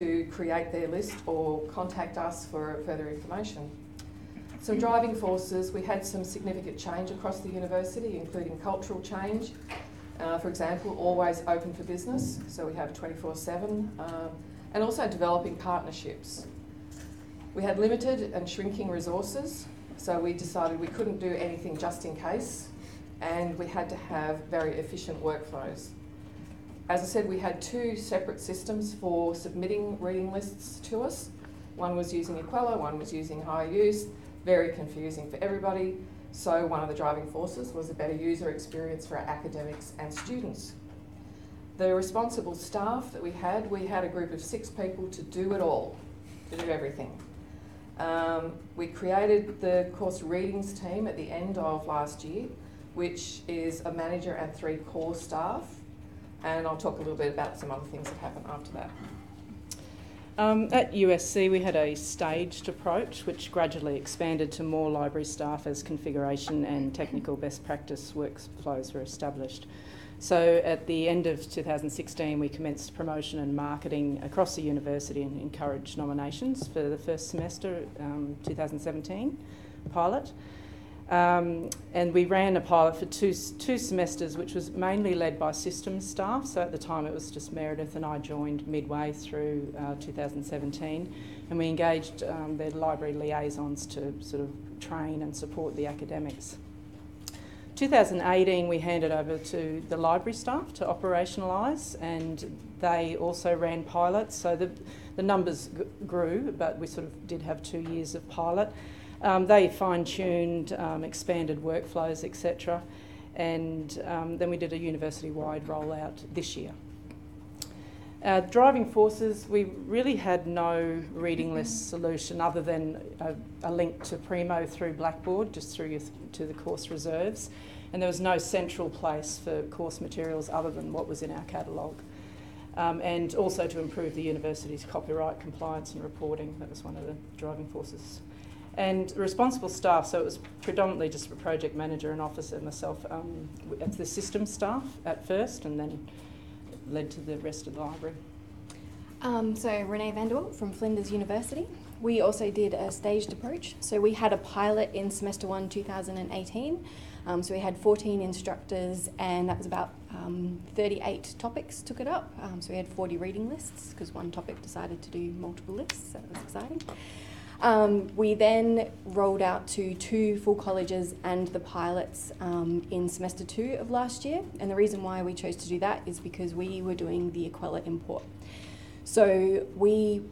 to create their list or contact us for further information. Some driving forces, we had some significant change across the university, including cultural change. Uh, for example, always open for business, so we have 24 7, um, and also developing partnerships. We had limited and shrinking resources, so we decided we couldn't do anything just in case, and we had to have very efficient workflows. As I said, we had two separate systems for submitting reading lists to us. One was using Equella, one was using Higher Use. Very confusing for everybody. So, one of the driving forces was a better user experience for our academics and students. The responsible staff that we had, we had a group of six people to do it all, to do everything. Um, we created the course readings team at the end of last year, which is a manager and three core staff and I'll talk a little bit about some other things that happened after that. Um, at USC, we had a staged approach which gradually expanded to more library staff as configuration and technical best practice workflows were established. So, at the end of 2016, we commenced promotion and marketing across the university and encouraged nominations for the first semester, um, 2017 pilot. Um, and we ran a pilot for two, two semesters, which was mainly led by systems staff. So at the time it was just Meredith and I joined midway through uh, 2017. And we engaged um, the library liaisons to sort of train and support the academics. 2018, we handed over to the library staff to operationalise, and they also ran pilots. So the, the numbers g- grew, but we sort of did have two years of pilot. Um, they fine tuned, um, expanded workflows, etc. And um, then we did a university wide rollout this year. Uh, driving forces, we really had no reading list solution other than a, a link to Primo through Blackboard, just through to the course reserves. And there was no central place for course materials other than what was in our catalogue. Um, and also to improve the university's copyright compliance and reporting. That was one of the driving forces and responsible staff, so it was predominantly just a project manager and officer, myself, um, as the system staff at first, and then led to the rest of the library. Um, so, Renée van der Walt from Flinders University. We also did a staged approach. So, we had a pilot in semester one 2018. Um, so, we had 14 instructors, and that was about um, 38 topics took it up. Um, so, we had 40 reading lists because one topic decided to do multiple lists, so that was exciting. Um, we then rolled out to two full colleges and the pilots um, in semester two of last year. And the reason why we chose to do that is because we were doing the Equella import. So we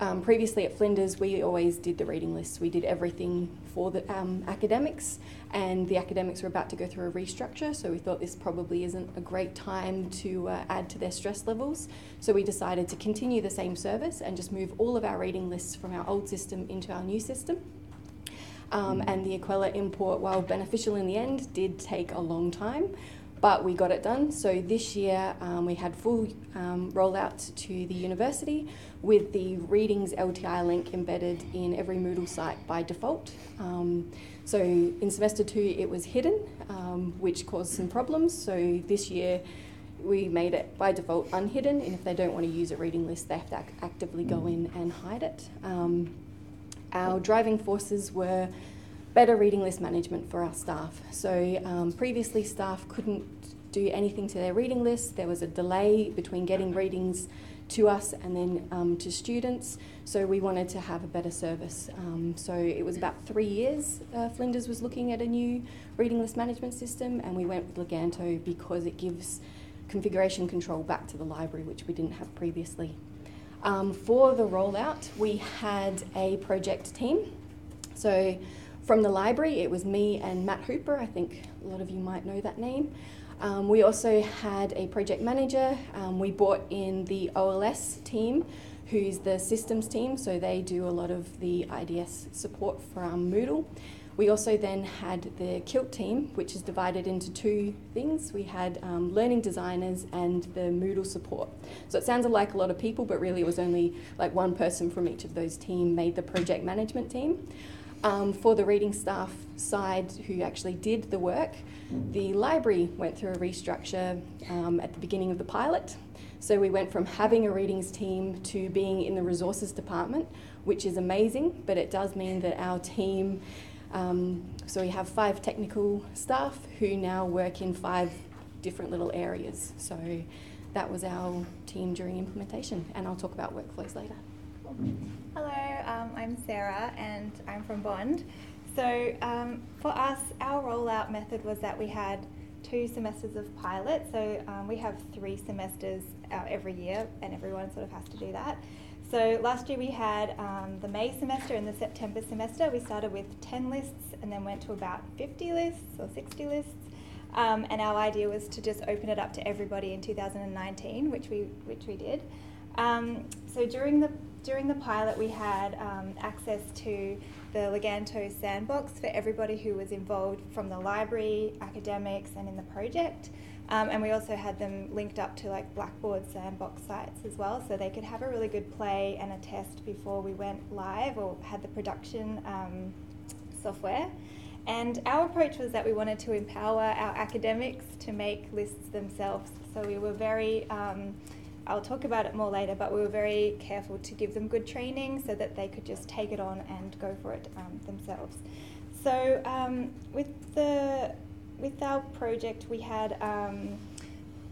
um, previously at Flinders, we always did the reading lists. We did everything for the um, academics, and the academics were about to go through a restructure, so we thought this probably isn't a great time to uh, add to their stress levels. So we decided to continue the same service and just move all of our reading lists from our old system into our new system. Um, and the Equella import, while beneficial in the end, did take a long time but we got it done. So this year um, we had full um, rollout to the university with the readings LTI link embedded in every Moodle site by default. Um, so in semester two it was hidden, um, which caused some problems. So this year we made it by default unhidden, and if they don't want to use a reading list, they have to actively go in and hide it. Um, our driving forces were better reading list management for our staff. So um, previously, staff couldn't do anything to their reading list. There was a delay between getting readings to us and then um, to students. So we wanted to have a better service. Um, so it was about three years uh, Flinders was looking at a new reading list management system, and we went with Leganto because it gives configuration control back to the library, which we didn't have previously. Um, for the rollout, we had a project team. So from the library, it was me and Matt Hooper. I think a lot of you might know that name. Um, we also had a project manager. Um, we brought in the OLS team, who's the systems team, so they do a lot of the IDS support from Moodle. We also then had the CILT team, which is divided into two things. We had um, learning designers and the Moodle support. So it sounds like a lot of people, but really it was only like one person from each of those team made the project management team. Um, for the reading staff side who actually did the work, the library went through a restructure um, at the beginning of the pilot. So we went from having a readings team to being in the resources department, which is amazing, but it does mean that our team, um, so we have five technical staff who now work in five different little areas. So that was our team during implementation, and I'll talk about workflows later. Hello, um, I'm Sarah and I'm from Bond. So um, for us, our rollout method was that we had two semesters of pilot. So um, we have three semesters uh, every year, and everyone sort of has to do that. So last year we had um, the May semester and the September semester. We started with 10 lists and then went to about 50 lists or 60 lists. Um, and our idea was to just open it up to everybody in 2019, which we which we did. Um, so during the during the pilot, we had um, access to the Leganto sandbox for everybody who was involved from the library, academics, and in the project. Um, and we also had them linked up to like Blackboard sandbox sites as well, so they could have a really good play and a test before we went live or had the production um, software. And our approach was that we wanted to empower our academics to make lists themselves. So we were very um, I'll talk about it more later, but we were very careful to give them good training so that they could just take it on and go for it um, themselves. So um, with the with our project, we had um,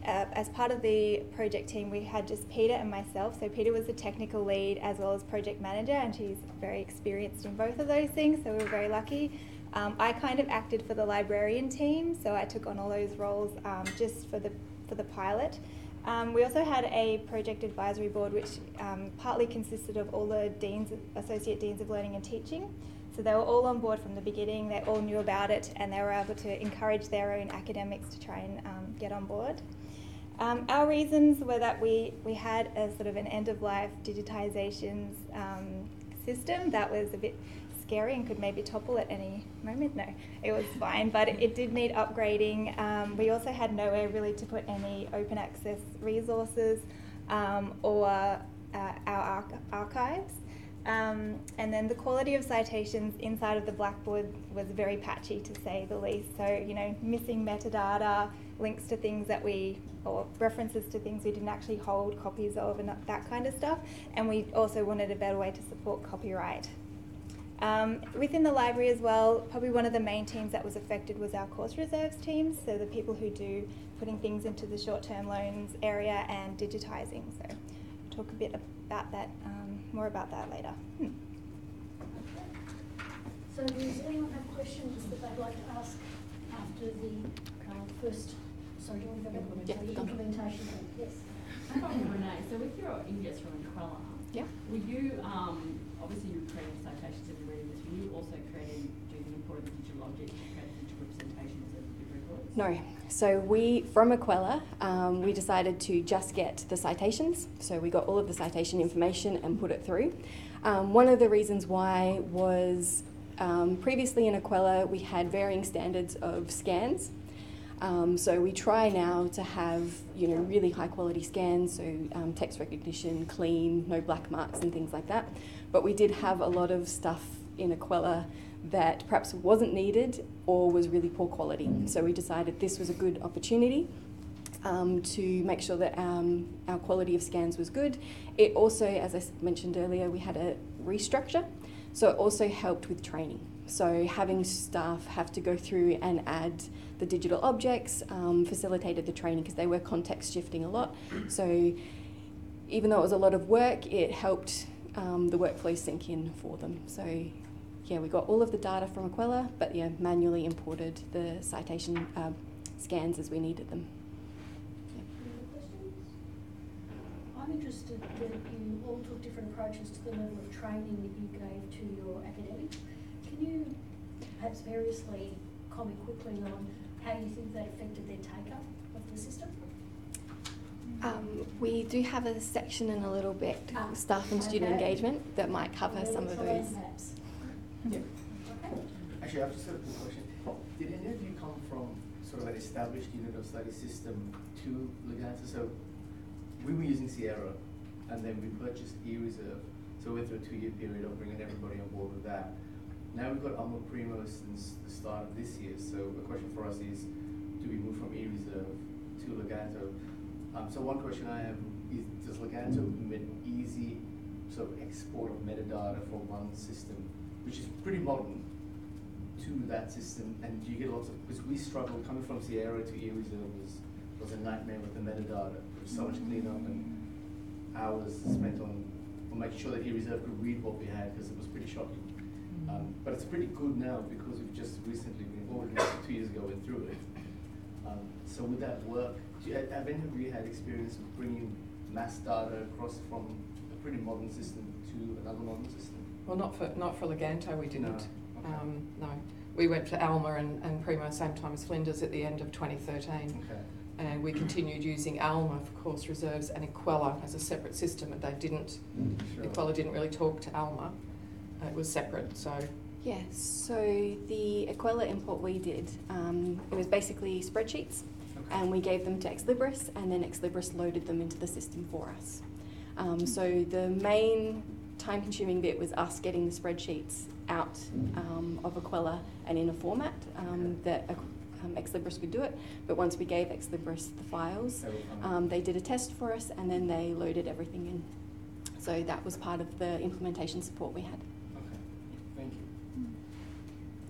uh, as part of the project team, we had just Peter and myself. So Peter was the technical lead as well as project manager, and she's very experienced in both of those things. So we were very lucky. Um, I kind of acted for the librarian team, so I took on all those roles um, just for the for the pilot. Um, we also had a project advisory board which um, partly consisted of all the deans, associate deans of learning and teaching. So they were all on board from the beginning, they all knew about it, and they were able to encourage their own academics to try and um, get on board. Um, our reasons were that we, we had a sort of an end of life digitizations um, system that was a bit scary and could maybe topple at any moment. No, it was fine, but it, it did need upgrading. Um, we also had nowhere really to put any open access resources um, or uh, our archives. Um, and then the quality of citations inside of the Blackboard was very patchy to say the least. So, you know, missing metadata, links to things that we, or references to things we didn't actually hold copies of, and that kind of stuff. And we also wanted a better way to support copyright. Um, within the library as well, probably one of the main teams that was affected was our course reserves teams, so the people who do putting things into the short-term loans area and digitising. So talk a bit about that, um, more about that later. Hmm. So does anyone have questions that they'd like to ask after the uh, first, sorry, do you want to go back? Yeah, implementation? Yes. Renée, so with your ingress from Quella, yeah. were you, um, obviously you're creating citations you also the digital create digital representations of the records? No. So we, from Equella, um, we decided to just get the citations. So we got all of the citation information and put it through. Um, one of the reasons why was um, previously in Equella we had varying standards of scans. Um, so we try now to have you know really high quality scans, so um, text recognition, clean, no black marks and things like that. But we did have a lot of stuff in Equella that perhaps wasn't needed or was really poor quality. So we decided this was a good opportunity um, to make sure that um, our quality of scans was good. It also, as I mentioned earlier, we had a restructure, so it also helped with training. So having staff have to go through and add the digital objects um, facilitated the training because they were context shifting a lot. So even though it was a lot of work, it helped um, the workflow sink in for them. So yeah, we got all of the data from Equella, but yeah, manually imported the citation uh, scans as we needed them. I'm interested that you all took different approaches to the level of training that you gave to your academics. Can you perhaps variously comment quickly on how you think that affected their take-up of the system? Um, we do have a section in a little bit, Ah, staff and student okay. engagement, that might cover Yeah, some of those. Perhaps. Yeah. Actually, I've just got a question. Did any of you come from sort of an established unit of study system to Leganto? So we were using Sierra, and then we purchased eReserve. So we went through a two-year period of bringing everybody on board with that. Now we've got Alma Primo since the start of this year. So the question for us is, do we move from eReserve to Leganto? Um, so one question I have is, does Leganto permit easy sort of export of metadata from one system, which is pretty modern, to that system, and you get lots of, because we struggle, coming from Sierra to E-Reserve was, was a nightmare with the metadata. There was so much cleanup and hours spent on, on making sure that E-Reserve could read what we had, because it was pretty shocking. Um, but it's pretty good now because we've just recently, been two years ago went through it. Um, so would that work? Do you, have any of you had experience of bringing mass data across from a pretty modern system to another modern system? Well, not for, not for Leganto, we didn't. No, okay. Um, no. We went to Alma and, and Primo same time as Flinders at the end of 2013. Okay. And we continued using Alma for course reserves and Equella as a separate system, and they didn't, Sure. Equella didn't really talk to Alma. Uh, It was separate, so Yes, so the Equella import we did, um, it was basically spreadsheets, Okay. and we gave them to Ex Libris, and then Ex Libris loaded them into the system for us. Um, so the main time-consuming bit was us getting the spreadsheets out um, of Equella and in a format um, that um, Ex Libris could do it. But once we gave Ex Libris the files, They um, they did a test for us, and then they loaded everything in. So that was part of the implementation support we had. Okay, thank you.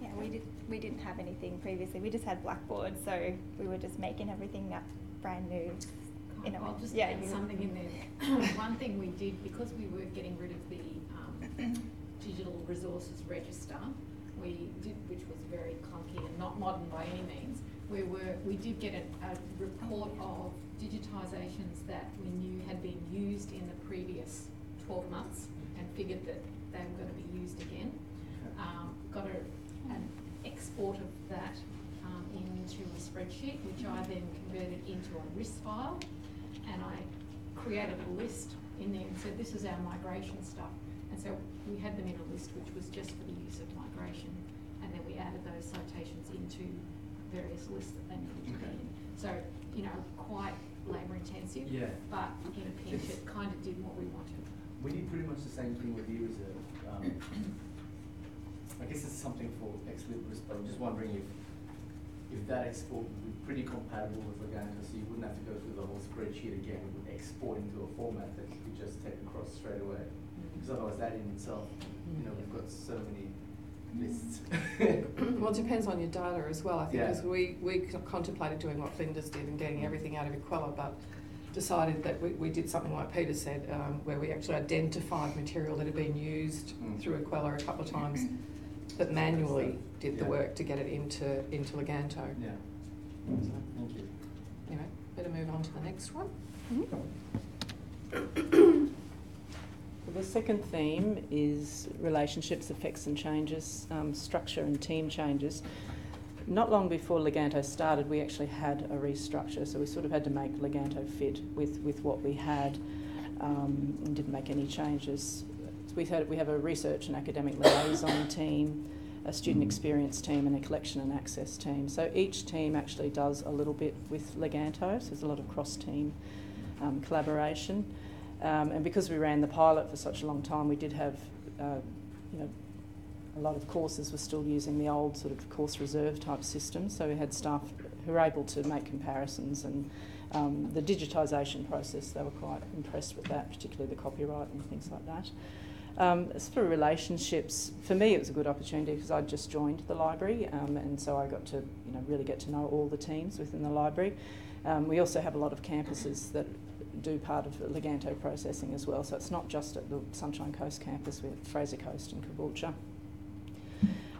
Yeah, we did. We didn't have anything previously. We just had Blackboard, so we were just making everything up brand new. In a, I'll just yeah, add you- something in there. One thing we did, because we were getting rid of the um, digital resources register, we did, which was very clunky and not modern by any means, we were, we did get a, a report of digitisations that we knew had been used in the previous twelve months and figured that they were gonna be used again. Um, got a, an export of that um, into a spreadsheet, which I then converted into a RIS file. And I created a list in there and said, this is our migration stuff. And so we had them in a list which was just for the use of migration. And then we added those citations into various lists that they needed to be in. So, you know, quite labour intensive. Yeah. But in a pinch, it kind of did what we wanted. We did pretty much the same thing with E-Reserve. Um, I guess it's something for Ex Libris, but I'm just wondering if, if that export would be pretty compatible with Leganto, so you wouldn't have to go through the whole spreadsheet again, it would export into a format that you could just take across straight away. Because otherwise that in itself, you know, we've got so many lists. Well, it depends on your data as well, I think, Yeah. because we, we contemplated doing what Flinders did and getting everything out of Equella, but decided that we, we did something like Peter said, um, where we actually identified material that had been used Mm. through Equella a couple of times, but manually did the Yeah. work to get it into, into Leganto. Yeah, So, thank you. anyway, better move on to the next one. The second theme is relationships, effects and changes, um, structure and team changes. Not long before Leganto started, we actually had a restructure, so we sort of had to make Leganto fit with, with what we had um, and didn't make any changes. We, had, we have a research and academic liaison team, a student experience team and a collection and access team. So each team actually does a little bit with Leganto, so there's a lot of cross-team um, collaboration. Um, and because we ran the pilot for such a long time, we did have, uh, you know, a lot of courses were still using the old sort of course reserve type system. So we had staff who were able to make comparisons and um, the digitisation process. They were quite impressed with that, particularly the copyright and things like that. Um, as for relationships, for me it was a good opportunity because I'd just joined the library um, and so I got to you know really get to know all the teams within the library. Um, we also have a lot of campuses that do part of Leganto processing as well, so it's not just at the Sunshine Coast campus, we have Fraser Coast and Caboolture.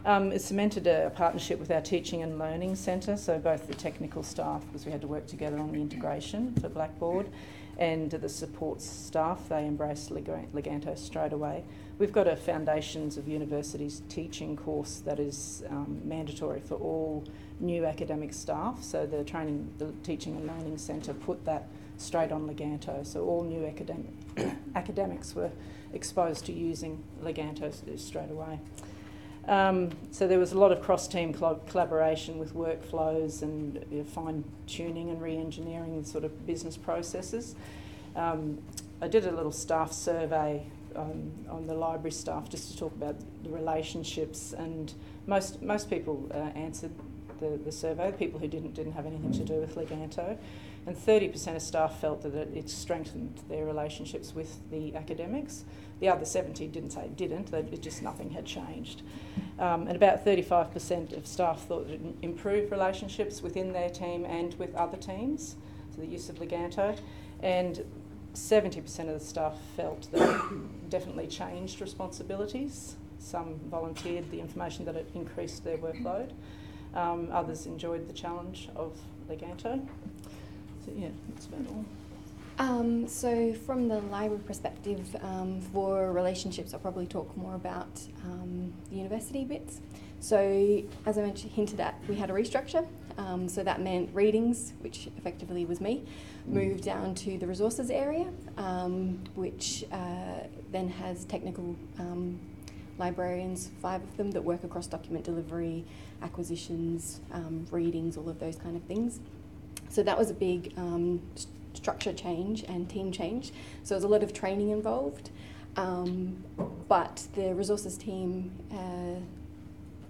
Um, it cemented a, a partnership with our teaching and learning centre, so both the technical staff, because we had to work together on the integration for Blackboard, and the support staff, they embraced Lega- Leganto straight away. We've got a Foundations of Universities teaching course that is um, mandatory for all new academic staff, so the training, the Teaching and Learning Centre put that straight on Leganto, so all new academic academics were exposed to using Leganto straight away. Um, so there was a lot of cross-team col- collaboration with workflows and you know, fine-tuning and re-engineering sort of business processes. Um, I did a little staff survey um, on the library staff just to talk about the relationships, and most most people uh, answered the, the survey. People who didn't didn't have anything to do with Leganto. and 30% of staff felt that it strengthened their relationships with the academics. The other 70 didn't say it didn't, they, it just nothing had changed. Um, and about 35% of staff thought it improved relationships within their team and with other teams, so the use of Leganto. And 70% of the staff felt that it definitely changed responsibilities. Some volunteered the information that it increased their workload. Um, others enjoyed the challenge of Leganto. So yeah, that's about all. Um, so, from the library perspective, um, for relationships, I'll probably talk more about um, the university bits. So, as I mentioned, hinted at, we had a restructure. Um, so that meant readings, which effectively was me, moved down to the resources area, um, which uh, then has technical um, librarians, five of them, that work across document delivery, acquisitions, readings, all of those kind of things. So that was a big structure change and team change. So there's a lot of training involved. Um, but the resources team uh,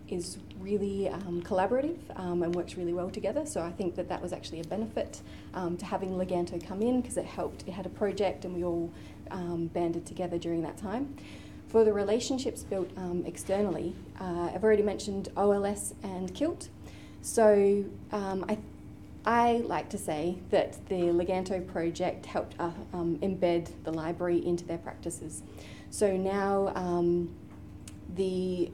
is really um, collaborative um, and works really well together. So I think that that was actually a benefit um, to having Leganto come in because it helped. It had a project and we all um, banded together during that time. For the relationships built um, externally, uh, I've already mentioned OLS and CILT. So I, I like to say that the Leganto project helped uh, um, embed the library into their practices. So now um, the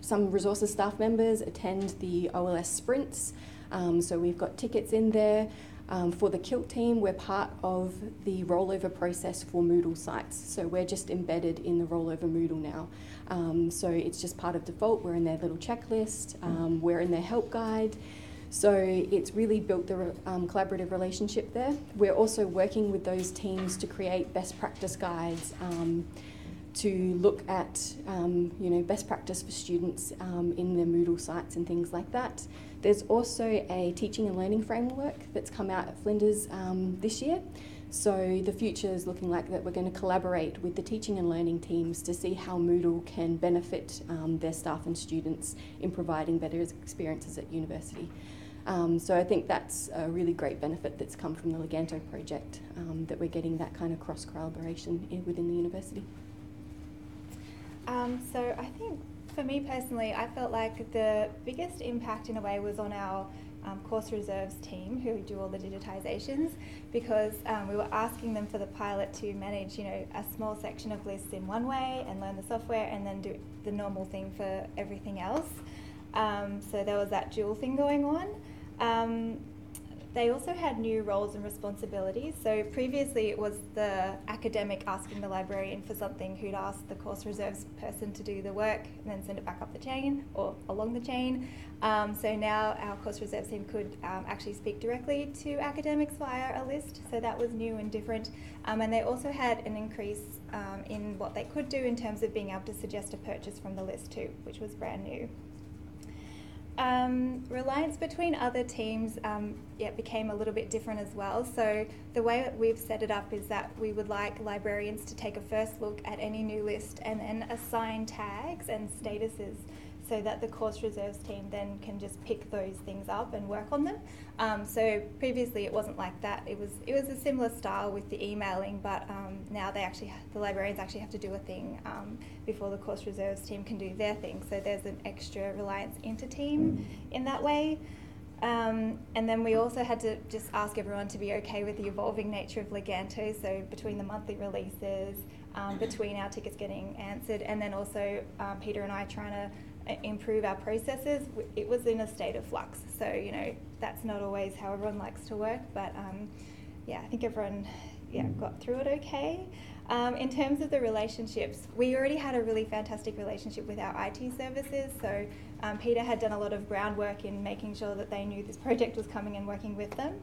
some resources staff members attend the OLS sprints. Um, so we've got tickets in there. Um, for the CILT team, we're part of the rollover process for Moodle sites. So we're just embedded in the rollover Moodle now. Um, so it's just part of default. We're in their little checklist, um, we're in their help guide. So it's really built the um, collaborative relationship there. We're also working with those teams to create best practice guides um, to look at um, you know best practice for students um, in their Moodle sites and things like that. There's also a teaching and learning framework that's come out at Flinders um, this year. So the future is looking like that we're going to collaborate with the teaching and learning teams to see how Moodle can benefit um, their staff and students in providing better experiences at university. Um, so I think that's a really great benefit that's come from the Leganto project um, that we're getting that kind of cross collaboration within the university. Um, so I think for me personally, I felt like the biggest impact in a way was on our um, course reserves team who do all the digitizations because um, we were asking them for the pilot to manage, you know, a small section of lists in one way and learn the software and then do the normal thing for everything else. Um, so there was that dual thing going on. Um, they also had new roles and responsibilities. So previously it was the academic asking the librarian for something who'd ask the course reserves person to do the work and then send it back up the chain or along the chain. Um, so now our course reserves team could um, actually speak directly to academics via a list. So that was new and different. Um, and they also had an increase um, in what they could do in terms of being able to suggest a purchase from the list too, which was brand new. Um, reliance between other teams um, yeah, became a little bit different as well. So the way that we've set it up is that we would like librarians to take a first look at any new list and then assign tags and statuses so that the course reserves team then can just pick those things up and work on them. Um, so previously it wasn't like that. It was it was a similar style with the emailing, but um, now they actually the librarians actually have to do a thing um, before the course reserves team can do their thing. So there's an extra reliance into team in that way. Um, and then we also had to just ask everyone to be okay with the evolving nature of Leganto. So between the monthly releases, um, between our tickets getting answered, and then also um, Peter and I trying to improve our processes, it was in a state of flux. So, you know, that's not always how everyone likes to work, but um, yeah, I think everyone yeah, got through it okay. Um, in terms of the relationships, we already had a really fantastic relationship with our IT services. So um, Peter had done a lot of groundwork in making sure that they knew this project was coming and working with them.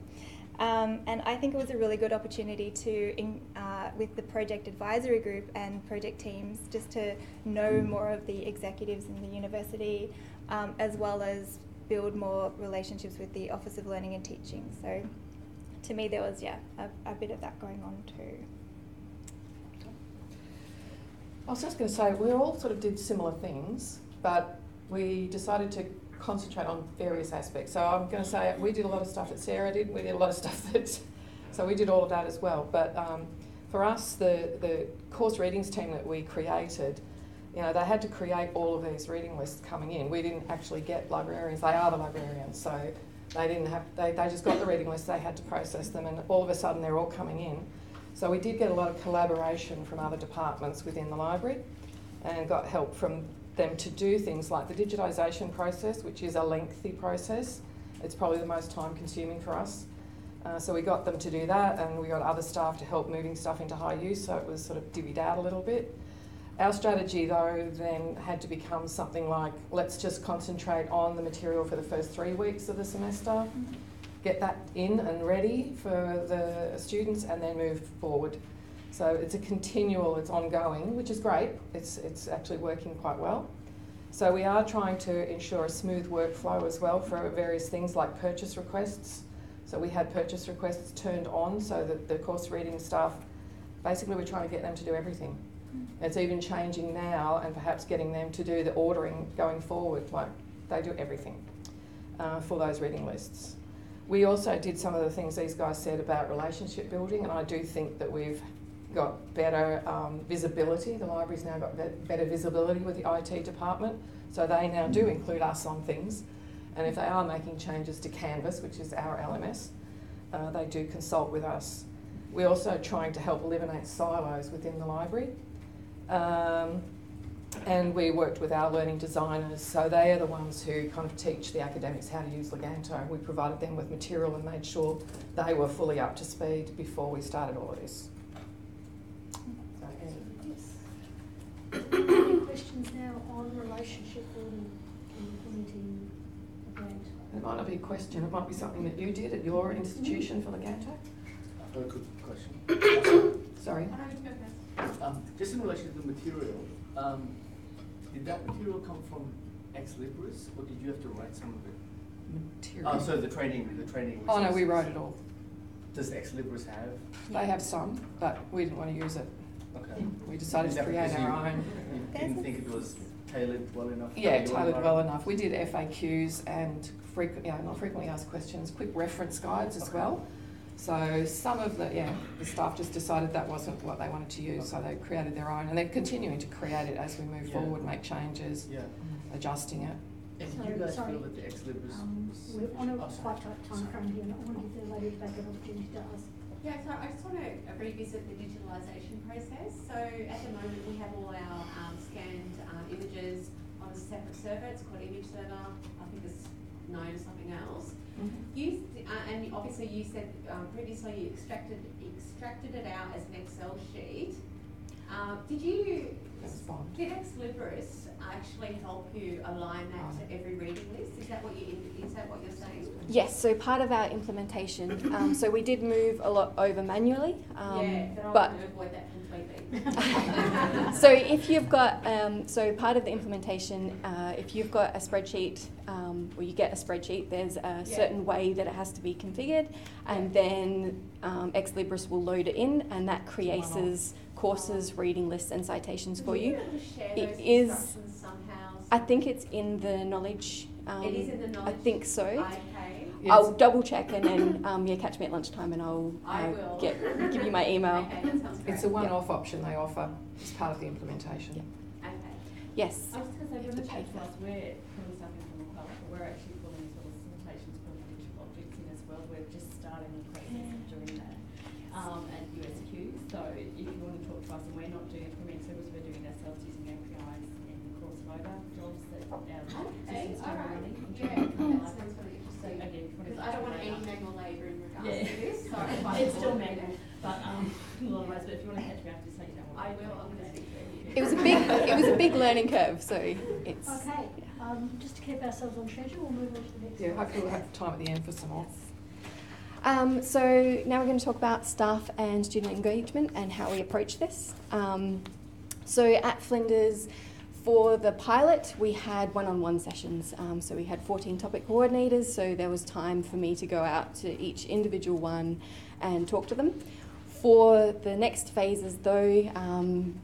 Um, and I think it was a really good opportunity to, in, uh, with the project advisory group and project teams, just to know more of the executives in the university, um, as well as build more relationships with the Office of Learning and Teaching. So, to me, there was yeah a, a bit of that going on too. I was just going to say we all sort of did similar things, but we decided to concentrate on various aspects. So I'm going to say we did a lot of stuff that Sarah did. We did a lot of stuff that, so we did all of that as well. But um, for us, the the course readings team that we created, you know, they had to create all of these reading lists coming in. We didn't actually get librarians; they are the librarians, so they didn't have. They, they just got the reading lists. They had to process them, and all of a sudden they're all coming in. So we did get a lot of collaboration from other departments within the library, and got help from them to do things like the digitisation process, which is a lengthy process. It's probably the most time consuming for us. Uh, so we got them to do that, and we got other staff to help moving stuff into high use, so it was sort of divvied out a little bit. Our strategy, though, then had to become something like let's just concentrate on the material for the first three weeks of the semester, get that in and ready for the students, and then move forward. So it's a continual, it's ongoing, which is great. It's, it's actually working quite well. So we are trying to ensure a smooth workflow as well for various things like purchase requests. So we had purchase requests turned on so that the course reading staff, basically we're trying to get them to do everything. It's even changing now and perhaps getting them to do the ordering going forward, like they do everything uh, for those reading lists. We also did some of the things these guys said about relationship building, and I do think that we've got better um, visibility. The library's now got be- better visibility with the IT department, so they now do include us on things. And if they are making changes to Canvas, which is our LMS, uh, they do consult with us. We're also trying to help eliminate silos within the library. Um, and we worked with our learning designers, so they are the ones who kind of teach the academics how to use Leganto. We provided them with material and made sure they were fully up to speed before we started all of this. So, Annie. Any questions now on relationship building and implementing the grant? It might not be a question, it might be something that you did at your institution for Leganto. I've got a quick question. Sorry. Um, just in relation to the material, um, did that material come from Ex Libris, or did you have to write some of it? Material. Oh, so the training, the training. Oh, no, we wrote it all. Does Ex Libris have? They have some, but we didn't want to use it. Okay. We decided Is to that create because our you- own. You didn't think it was tailored well enough? Yeah, tailored well enough. We did FAQs and frequent, yeah, not frequently asked questions, quick reference guides as Okay. well. So some of the, yeah, the staff just decided that wasn't what they wanted to use, so they created their own, and they're continuing to create it as we move Yeah. forward, make changes, Yeah. adjusting it. And So- do you guys sorry. feel that the Ex Libris? Um, was we're on a sufficient? Oh, quite tight time frame here, and I want to give the lady back an opportunity to ask. Yeah, so I just want to revisit the digitalisation process. So at the moment, we have all our um, scanned images on a separate server. It's called Image Server. I think it's known as something else. You uh, and obviously you said um, previously you extracted extracted it out as an Excel sheet. Um, did you Respond. did Ex Libris actually help you align that to every reading list? Is that what you is that what you're saying? Yes, so part of our implementation, um, so we did move a lot over manually. Um, yeah, but I but want to avoid that completely. so if you've got, um, so part of the implementation, uh, if you've got a spreadsheet, um, or you get a spreadsheet, there's a certain way that it has to be configured, and then um, Ex Libris will load it in, and that creates courses, reading lists, and citations for Would you. be able to share It those is- somehow? I think it's in the knowledge. Um, It is in the knowledge. I think so. Okay. I'll double check and then um, yeah, catch me at lunchtime and I'll I uh, will. get give you my email. Okay, sounds great. It's a one-off option they offer as part of the implementation. Okay. Yes. I was going to say, You have when the pay chat we're pulling stuff in from the cloud, but we're actually pulling sort of citations from the digital objects in as well. We're just starting the process of doing that um, at USQ. So if you want to talk to us, and we're not doing implement servers, we're doing it ourselves using APIs and cross loader jobs that our Okay, systems all are right. running. Yeah, that sounds really interesting. again, Because I don't want to any manual labour in regards Yeah. to this, so if I It's still manual, but um, in a lot of ways, but if you want to catch me after, just say you don't want I will, I'm gonna speak to you. It was a big it was a big learning curve, so it's Okay, um, just to keep ourselves on schedule, we'll move on to the next. Yeah, hopefully we'll have time at the end for some more. Um, so now we're going to talk about staff and student engagement and how we approach this. Um, so at Flinders, for the pilot, we had one-on-one sessions. Um, so we had 14 topic coordinators, so there was time for me to go out to each individual one and talk to them. For the next phases, though, um,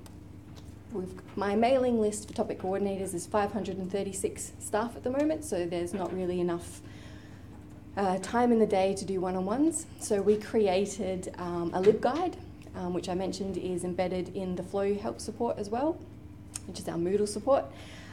my mailing list for topic coordinators is 536 staff at the moment, so there's not really enough uh, time in the day to do one-on-ones. So we created um, a LibGuide, um, which I mentioned is embedded in the FLO Help support as well, which is our Moodle support.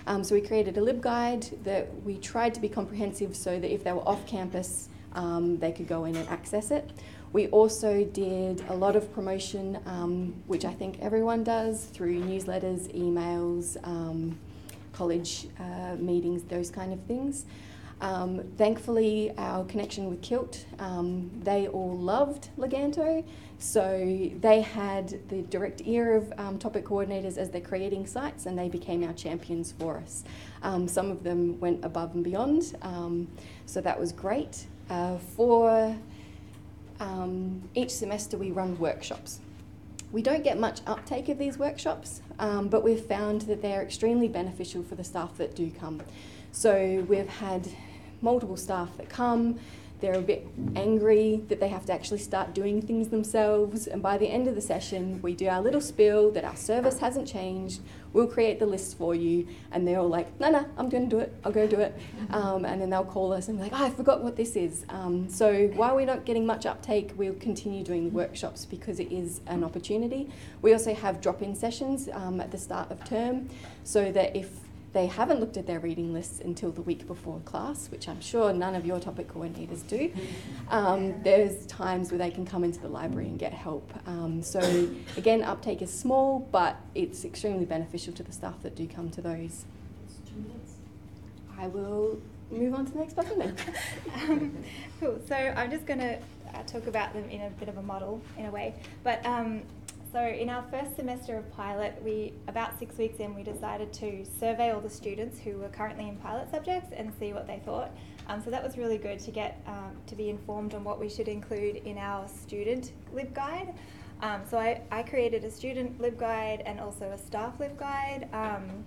Um, so we created a LibGuide that we tried to be comprehensive so that if they were off campus, um, they could go in and access it. We also did a lot of promotion, um, which I think everyone does through newsletters, emails, um, college uh, meetings, those kind of things. Um, thankfully, our connection with CILT, um, they all loved Leganto, so they had the direct ear of um, topic coordinators as they're creating sites, and they became our champions for us. Um, some of them went above and beyond, um, so that was great. Uh, for um, each semester, we run workshops. We don't get much uptake of these workshops, but we've found that they're extremely beneficial for the staff that do come. So we've had multiple staff that come, they're a bit angry that they have to actually start doing things themselves. And by the end of the session, we do our little spiel that our service hasn't changed. We'll create the list for you. And they're all like, no, no, I'm going to do it. I'll go do it. Um, and then they'll call us and be like, oh, I forgot what this is. Um, so while we're not getting much uptake, we'll continue doing workshops because it is an opportunity. We also have drop in sessions um, at the start of term so that if they haven't looked at their reading lists until the week before class, which I'm sure none of your topic coordinators do. Um, there's times where they can come into the library and get help. Um, so, again, uptake is small, but it's extremely beneficial to the staff that do come to those. I will move on to the next button then. um, cool. So I'm just going to uh, talk about them in a bit of a model, in a way. But um, so in our first semester of pilot, we about six weeks in, we decided to survey all the students who were currently in pilot subjects and see what they thought. Um, so that was really good to get um, to be informed on what we should include in our student LibGuide. Um, so I, I created a student LibGuide and also a staff LibGuide. Um,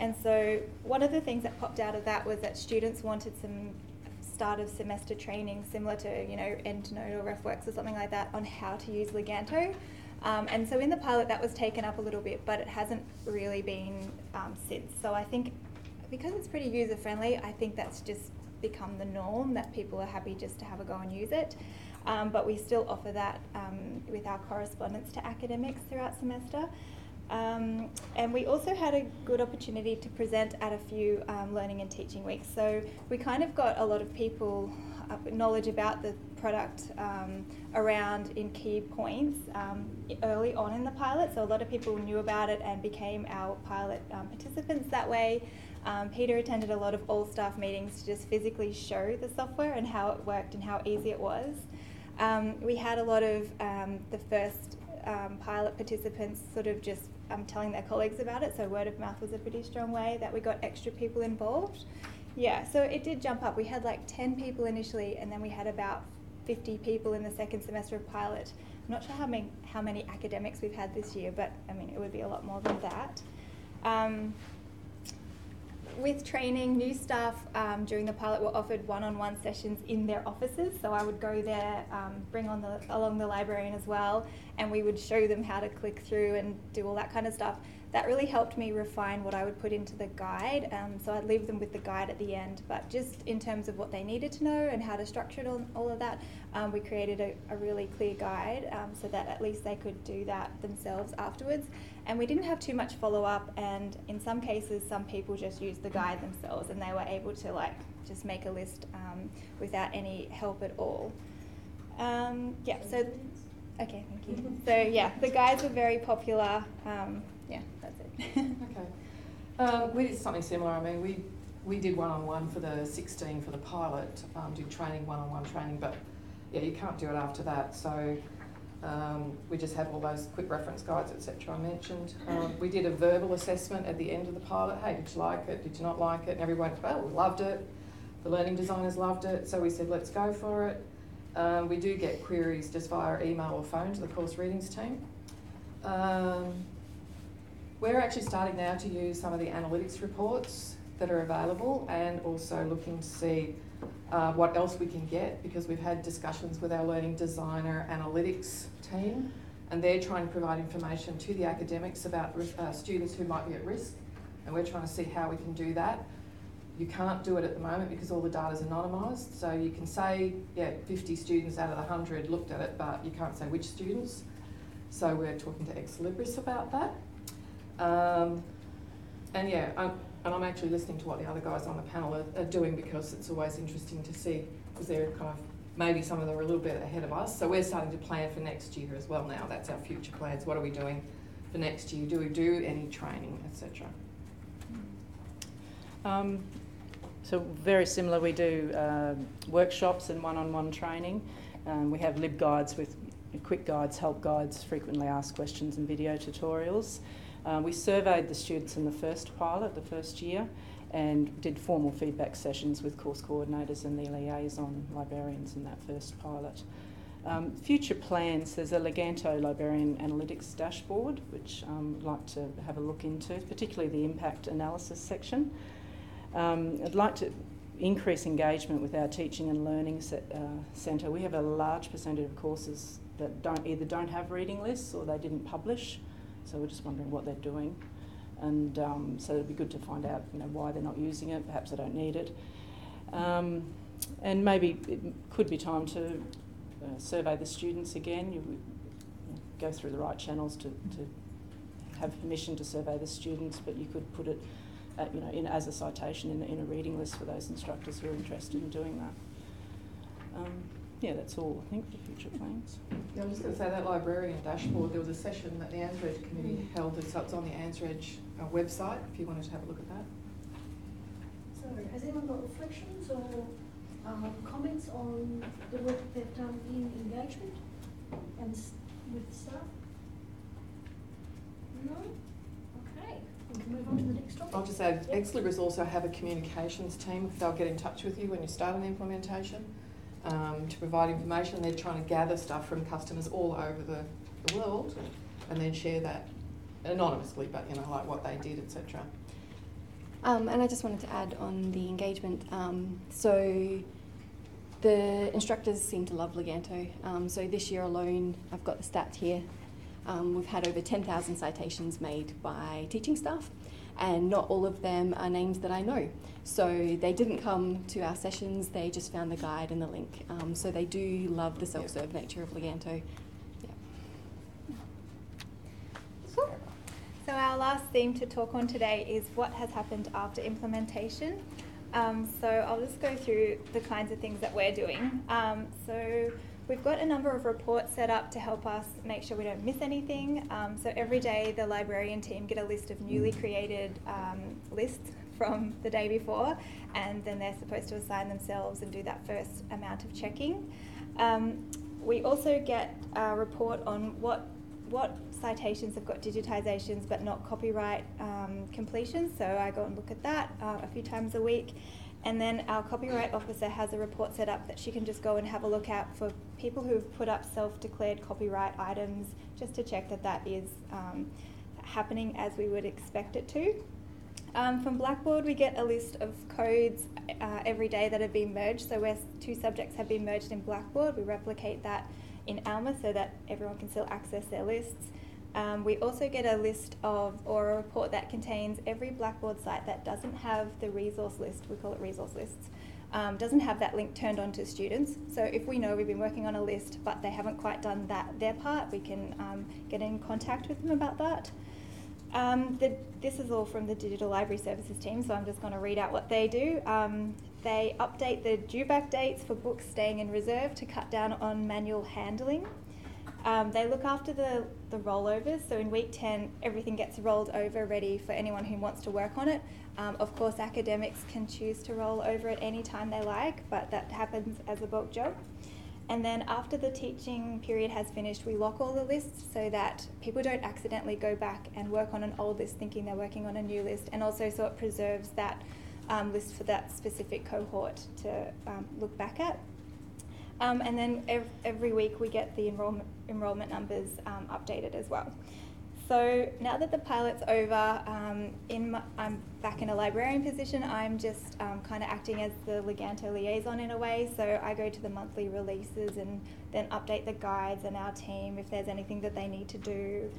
and so one of the things that popped out of that was that students wanted some start of semester training similar to, you know, EndNote or RefWorks or something like that on how to use Leganto. Um, and so in the pilot that was taken up a little bit, but it hasn't really been um, since. So I think because it's pretty user friendly, I think that's just become the norm that people are happy just to have a go and use it. Um, but we still offer that um, with our correspondence to academics throughout semester. Um, and we also had a good opportunity to present at a few um, learning and teaching weeks. So we kind of got a lot of people uh, knowledge about the product um, around in key points um, early on in the pilot. So a lot of people knew about it and became our pilot um, participants that way. Um, Peter attended a lot of all staff meetings to just physically show the software and how it worked and how easy it was. we had a lot of the first um, pilot participants sort of just um, telling their colleagues about it. So word of mouth was a pretty strong way that we got extra people involved. Yeah, so it did jump up. We had like 10 people initially, and then we had about 50 people in the second semester of pilot. I'm not sure how many, how many academics we've had this year, but I mean, it would be a lot more than that. Um, with training, new staff um, during the pilot were offered one-on-one sessions in their offices. So I would go there, um, bring on the along the librarian as well, and we would show them how to click through and do all that kind of stuff. That really helped me refine what I would put into the guide. Um, so I'd leave them with the guide at the end, but just in terms of what they needed to know and how to structure it all, all of that, um, we created a, a, really clear guide um, so that at least they could do that themselves afterwards. And we didn't have too much follow up, and in some cases, some people just used the guide themselves and they were able to like just make a list um, without any help at all. Um, yeah, so okay, thank you. So yeah, the guides were very popular. Um, yeah, that's it. okay. Um, we did something similar. I mean, we we did one on one for the 16 for the pilot, um, did training one on one training, but yeah, you can't do it after that. So um, we just have all those quick reference guides, etc. I mentioned. Um, we did a verbal assessment at the end of the pilot. Hey, did you like it? Did you not like it? And everyone, well, we loved it. The learning designers loved it. So we said, let's go for it. Um, we do get queries just via email or phone to the course readings team. Um, we're actually starting now to use some of the analytics reports that are available and also looking to see uh, what else we can get because we've had discussions with our learning designer analytics team and they're trying to provide information to the academics about uh, students who might be at risk, and we're trying to see how we can do that. You can't do it at the moment because all the data is anonymised, so you can say, yeah, 50 students out of the 100 looked at it, but you can't say which students. So we're talking to Ex Libris about that. Um, and yeah, I'm, and I'm actually listening to what the other guys on the panel are, are doing because it's always interesting to see, because they're kind of, maybe some of them are a little bit ahead of us. So we're starting to plan for next year as well now. That's our future plans. What are we doing for next year? Do we do any training, etc.? Um, so very similar, we do um workshops and one-on-one training. Um, we have lib guides with quick guides, help guides, frequently asked questions and video tutorials. Uh, we surveyed the students in the first pilot, the first year, and did formal feedback sessions with course coordinators and the liaison librarians in that first pilot. Um, future plans, there's a Leganto Librarian Analytics dashboard, which um, I'd like to have a look into, particularly the impact analysis section. Um, I'd like to increase engagement with our teaching and learning se- uh, centre. We have a large percentage of courses that don't either don't have reading lists or they didn't publish, so we're just wondering what they're doing. And um, so it'd be good to find out, you know, why they're not using it. Perhaps they don't need it. Um, and maybe it could be time to uh, survey the students again. You would go through the right channels to, to have permission to survey the students, but you could put it at, you know, in, as a citation in, in a reading list for those instructors who are interested in doing that. Um, yeah, that's all I think for future plans. Yeah, I was just going to say that librarian dashboard, there was a session that the ANZREG committee held, so it's on the ANZREG uh, website if you wanted to have a look at that. So has anyone got reflections or um, comments on the work they've done in engagement and s- with staff? No? Okay, we can move on to the next topic. I'll just add, Yep. Ex Libris also have a communications team. They'll get in touch with you when you start an implementation um, to provide information. They're trying to gather stuff from customers all over the, the world and then share that anonymously, but you know, like what they did, etc. Um, and I just wanted to add on the engagement. Um, so the instructors seem to love Leganto. Um, so this year alone, I've got the stats here. Um, we've had over 10,000 citations made by teaching staff, and not all of them are names that I know. So they didn't come to our sessions, they just found the guide and the link. Um, so they do love the self serve nature of Leganto. Yeah. So our last theme to talk on today is what has happened after implementation. Um, so I'll just go through the kinds of things that we're doing. Um, so we've got a number of reports set up to help us make sure we don't miss anything. Um, so every day the librarian team get a list of newly created um, lists from the day before, and then they're supposed to assign themselves and do that first amount of checking. Um, we also get a report on what what citations have got digitizations but not copyright um, completions. So I go and look at that uh, a few times a week. And then our copyright officer has a report set up that she can just go and have a look at for people who've put up self declared copyright items just to check that that is um, happening as we would expect it to. Um, from Blackboard, we get a list of codes uh, every day that have been merged. So, where two subjects have been merged in Blackboard, we replicate that in Alma so that everyone can still access their lists. Um, we also get a list of, or a report that contains every Blackboard site that doesn't have the resource list, we call it resource lists, um, doesn't have that link turned on to students. So if we know we've been working on a list but they haven't quite done that their part, we can um, get in contact with them about that. Um, the, this is all from the Digital Library Services team, so I'm just going to read out what they do. Um, they update the due back dates for books staying in reserve to cut down on manual handling. Um, they look after the, the rollovers, so in week 10, everything gets rolled over ready for anyone who wants to work on it. Um, of course, academics can choose to roll over at any time they like, but that happens as a bulk job. And then after the teaching period has finished, we lock all the lists so that people don't accidentally go back and work on an old list thinking they're working on a new list, and also so it preserves that um, list for that specific cohort to um, look back at. Um, and then ev- every week we get the enrollment, enrollment numbers um, updated as well. So now that the pilot's over, um, in my, I'm back in a librarian position. I'm just um, kind of acting as the Leganto liaison in a way. So I go to the monthly releases and then update the guides and our team if there's anything that they need to do.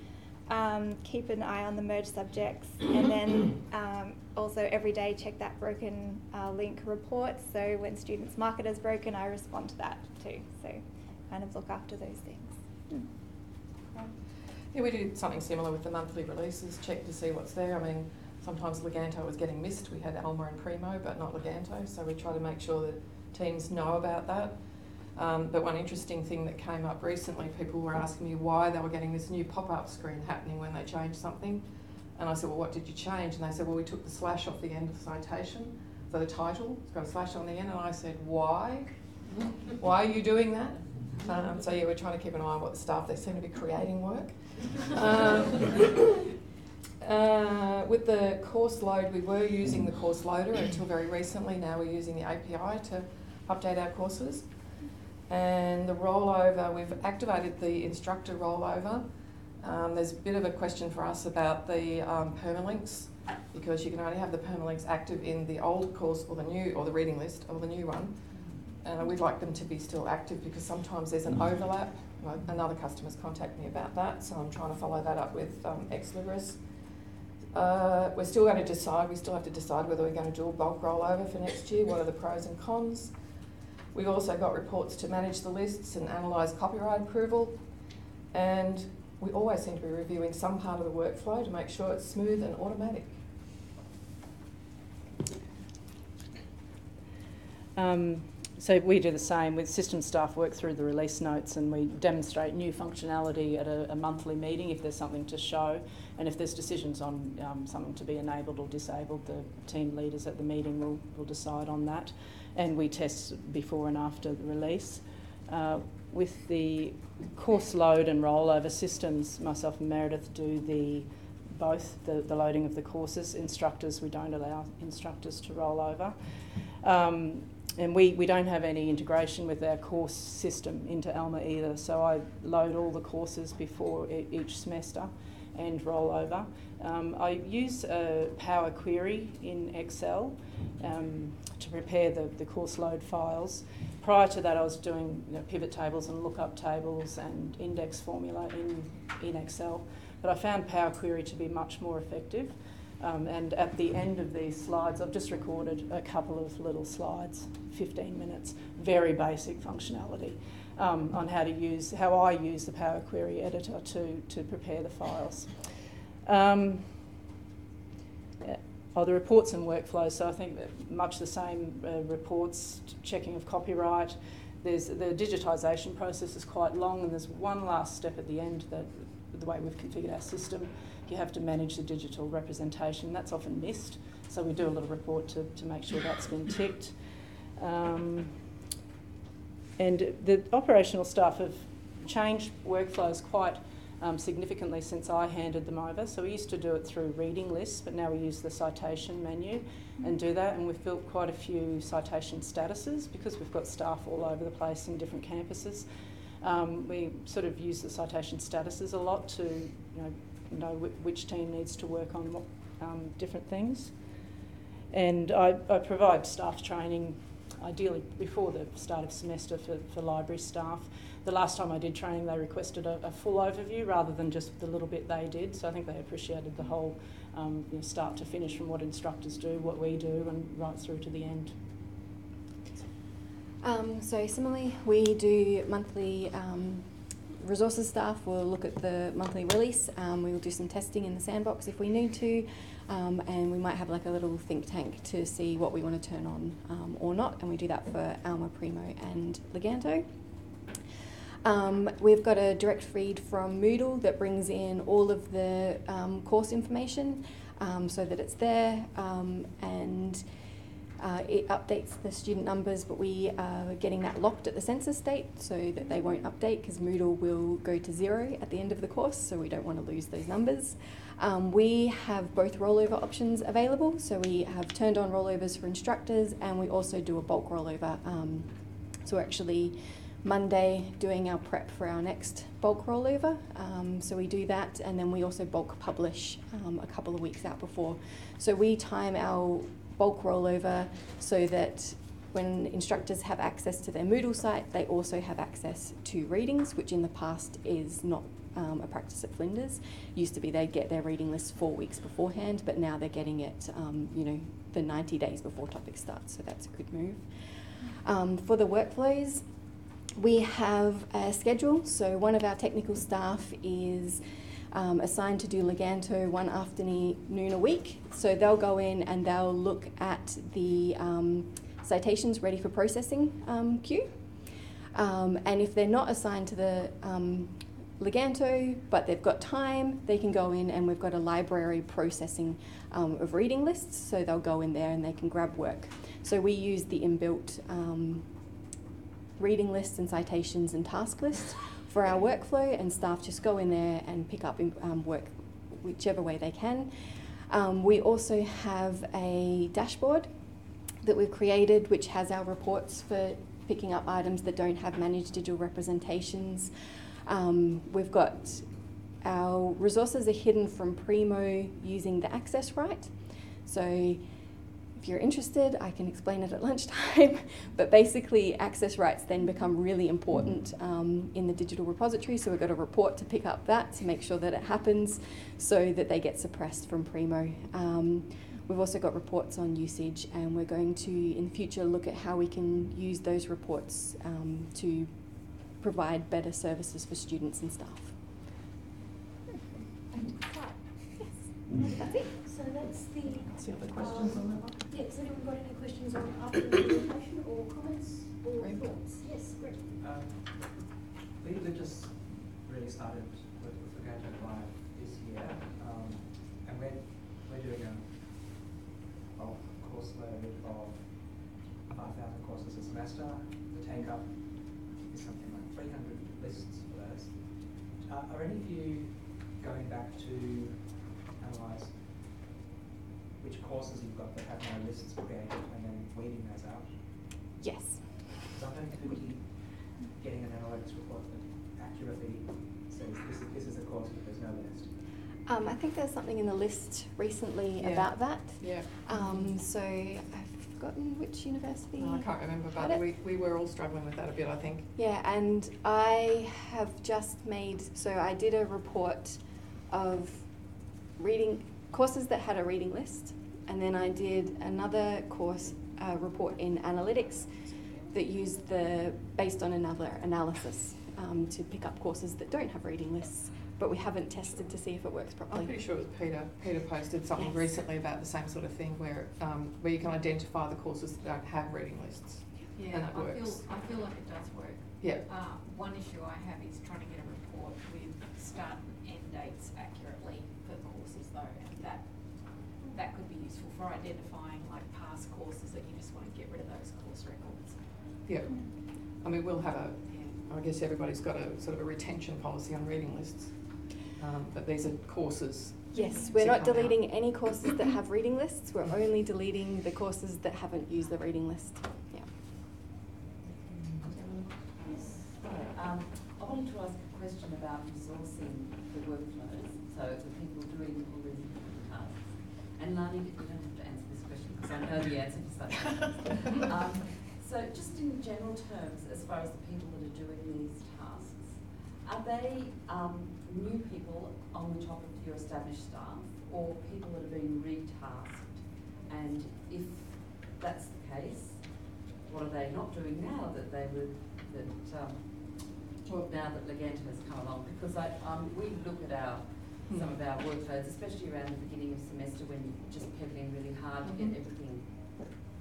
Um, keep an eye on the merged subjects, and then um, also every day check that broken uh, link report. So when students mark it as broken, I respond to that too. So kind of look after those things. Yeah, we did something similar with the monthly releases, check to see what's there. I mean, sometimes Leganto was getting missed. We had Alma and Primo, but not Leganto, so we try to make sure that teams know about that. Um, but one interesting thing that came up recently, people were asking me why they were getting this new pop-up screen happening when they changed something. And I said, well, what did you change? And they said, well, we took the slash off the end of the citation. So the title, it's got a slash on the end. And I said, why? why are you doing that? Um, so yeah, we're trying to keep an eye on what the staff, they seem to be creating work. Um, uh, with the course load, we were using the course loader until very recently. Now we're using the API to update our courses. And the rollover, we've activated the instructor rollover. Um, there's a bit of a question for us about the um, permalinks because you can only have the permalinks active in the old course or the new, or the reading list or the new one. And we'd like them to be still active because sometimes there's an overlap. Another customer's contacted me about that, so I'm trying to follow that up with um, Ex Libris. Uh, we're still going to decide, we still have to decide whether we're going to do a bulk rollover for next year, what are the pros and cons. We've also got reports to manage the lists and analyse copyright approval. And we always seem to be reviewing some part of the workflow to make sure it's smooth and automatic. Um, so we do the same with system staff work through the release notes and we demonstrate new functionality at a, a monthly meeting if there's something to show and if there's decisions on um, something to be enabled or disabled the team leaders at the meeting will, will decide on that and we test before and after the release. Uh, with the course load and rollover systems, myself and Meredith do the both the, the loading of the courses. Instructors, we don't allow instructors to roll over. Um, and we, we don't have any integration with our course system into Alma either, so I load all the courses before e- each semester and roll over. Um, I use a Power Query in Excel um, to prepare the, the course load files. Prior to that, I was doing you know, pivot tables and lookup tables and index formula in, in Excel, but I found Power Query to be much more effective. Um, and at the end of these slides, I've just recorded a couple of little slides, 15 minutes, very basic functionality um, on how to use, how I use the Power Query editor to, to prepare the files. Um. Oh, the reports and workflows. So I think that much the same uh, reports, checking of copyright. There's the digitisation process is quite long, and there's one last step at the end that the way we've configured our system, you have to manage the digital representation. That's often missed, so we do a little report to, to make sure that's been ticked. Um, and the operational staff have changed workflows quite um, significantly since I handed them over. So we used to do it through reading lists, but now we use the citation menu and do that. And we've built quite a few citation statuses because we've got staff all over the place in different campuses. Um, we sort of use the citation statuses a lot to you know, know wh- which team needs to work on what, um, different things. And I, I provide staff training ideally before the start of semester for, for library staff. The last time I did training, they requested a, a full overview rather than just the little bit they did. So I think they appreciated the whole um, you know, start to finish from what instructors do, what we do, and right through to the end. Um, so similarly, we do monthly um, resources staff We'll look at the monthly release. Um, we will do some testing in the sandbox if we need to, um, and we might have like a little think tank to see what we want to turn on um, or not. And we do that for Alma, Primo, and Leganto. Um, we've got a direct feed from Moodle that brings in all of the um, course information um, so that it's there um, and uh, it updates the student numbers, but we are getting that locked at the census date so that they won't update because Moodle will go to zero at the end of the course, so we don't want to lose those numbers. Um, we have both rollover options available, so we have turned on rollovers for instructors and we also do a bulk rollover. Um, so we're actually Monday doing our prep for our next bulk rollover. Um, so we do that, and then we also bulk publish um, a couple of weeks out before. So we time our bulk rollover so that when instructors have access to their Moodle site, they also have access to readings, which in the past is not um, a practice at Flinders. Used to be they'd get their reading list four weeks beforehand, but now they're getting it, um, you know, the 90 days before topic starts. So that's a good move. Um, for the workflows, we have a schedule. So one of our technical staff is um, assigned to do Leganto one afternoon noon a week. So they'll go in and they'll look at the um, citations ready for processing um, queue. Um, and if they're not assigned to the um, Leganto, but they've got time, they can go in and we've got a library processing um, of reading lists. So they'll go in there and they can grab work. So we use the inbuilt um, reading lists and citations and task lists for our workflow, and staff just go in there and pick up um, work whichever way they can. Um, we also have a dashboard that we've created which has our reports for picking up items that don't have managed digital representations. Um, we've got our resources are hidden from Primo using the access right. So if you're interested, I can explain it at lunchtime. but basically, access rights then become really important um, in the digital repository. So we've got a report to pick up that to make sure that it happens so that they get suppressed from Primo. Um, we've also got reports on usage, and we're going to, in future, look at how we can use those reports um, to provide better services for students and staff. That's it. So that's the. Any other questions on that one? Yeah, has anyone got any questions on after the presentation or comments or Greg? thoughts? Yes, Greg. Um, we, we just really started with, with Leganto Live this year, um, and we're, we're doing a bulk course load of five thousand courses a semester. The take up is something like three hundred lists for those. Uh, are any of you going back to analyse which courses you've got that have no lists created and then weeding those out? Yes. Sometimes people keep getting an analytics report that accurately says this, is- this is a course but there's no list. Um, I think there's something in the list recently Yeah. about that. Yeah. Um, so I've forgotten which university. No, I can't remember, had but it. we, we were all struggling with that a bit, I think. Yeah, and I have just made so I did a report of reading courses that had a reading list, and then I did another course uh, report in analytics that used the based on another analysis um, to pick up courses that don't have reading lists, but we haven't tested to see if it works properly. I'm pretty sure it was Peter. Peter posted something Yes. recently about the same sort of thing where, um, where you can identify the courses that don't have reading lists. Yeah, And it I feel. I feel like it does work. Yeah. Uh, one issue I have is trying to get a report with start and end dates accurately for courses though, and that, that could be useful for identifying like past courses that you just wanna get rid of those course records. Yeah. I mean, we'll have a, Yeah. I guess everybody's got a sort of a retention policy on reading lists. Um, but these are courses. Yes, we're to not come out. deleting any courses that have reading lists. We're only deleting the courses that haven't used the reading list. Yeah. Um, I wanted to ask a question about resourcing the workflows, so the people doing all these different tasks. Lani, you don't have to answer this question because I know the answer to some questions. Um, so just in general terms, as far as the people that are doing these tasks, are they, um, new people on the top of your established staff or people that are being retasked? And if that's the case, what are they not doing now that they would, that, um, Well- now that Leganto has come along? Because I, um, we look at our, some of our workloads, especially around the beginning of semester when you're just pedaling really hard to get Mhm. everything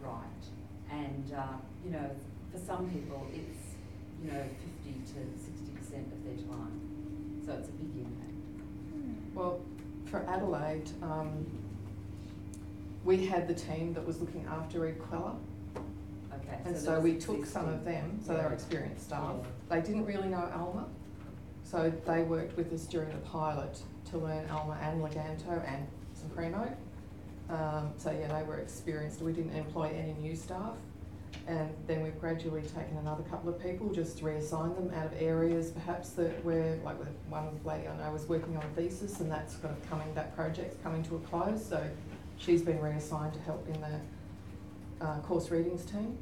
right. And, uh, you know, for some people, it's, you know, fifty to sixty percent of their time. So it's a big impact. Well, for Adelaide, um, we had the team that was looking after Equella. Okay. And there so was we took some of existing- them, so they're Yeah. experienced staff. Yeah. They didn't really know Alma, so they worked with us during the pilot to learn Alma and Leganto and some Primo. Um, so yeah, they were experienced. We didn't employ any new staff. And then we've gradually taken another couple of people, just reassigned them out of areas perhaps that were, like with one lady I know was working on a thesis and that's kind of coming, that project's coming to a close. So she's been reassigned to help in the uh, course readings team.